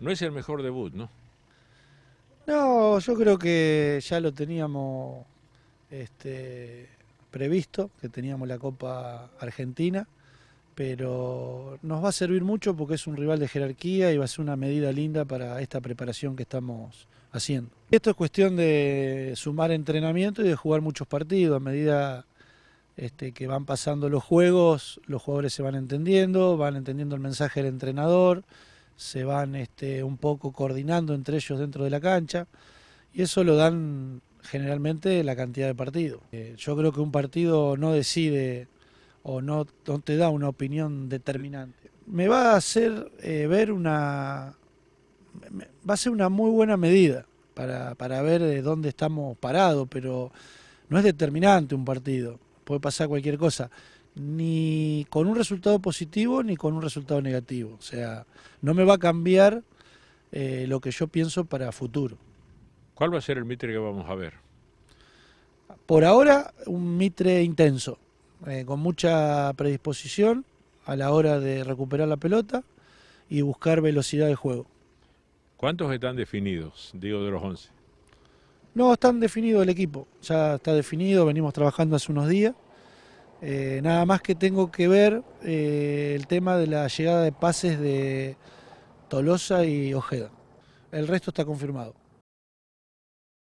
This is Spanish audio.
No es el mejor debut, ¿no? No, yo creo que ya lo teníamos este, previsto, que teníamos la Copa Argentina, pero nos va a servir mucho porque es un rival de jerarquía y va a ser una medida linda para esta preparación que estamos haciendo. Esto es cuestión de sumar entrenamiento y de jugar muchos partidos. A medida este, que van pasando los juegos, los jugadores se van entendiendo, van entendiendo el mensaje del entrenador, se van este, un poco coordinando entre ellos dentro de la cancha y eso lo dan generalmente la cantidad de partidos. Eh, yo creo que un partido no decide o no, te da una opinión determinante. Me va a hacer eh, ver una... va a ser una muy buena medida para, para ver eh, dónde estamos parados, pero no es determinante un partido, puede pasar cualquier cosa, ni con un resultado positivo ni con un resultado negativo, o sea, no me va a cambiar lo que yo pienso para futuro. ¿Cuál va a ser el mitre que vamos a ver? Por ahora, un mitre intenso, eh, con mucha predisposición a la hora de recuperar la pelota y buscar velocidad de juego. ¿Cuántos están definidos, digo, de los 11? No, están definidos el equipo, ya está definido, venimos trabajando hace unos días. Eh, nada más que tengo que ver eh, el tema de la llegada de pases de Tolosa y Ojeda. El resto está confirmado.